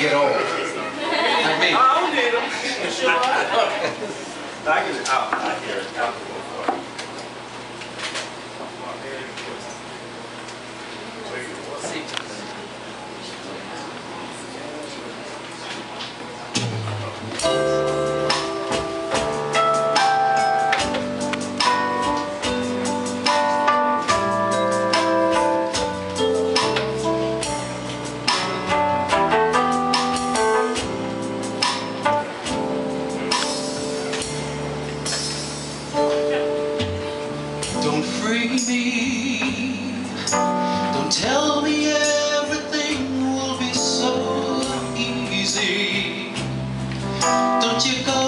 get old. Like me. I don't need them. Sure. I can out. I hear it. Thank you. be. Don't tell me everything will be so easy. Don't you go.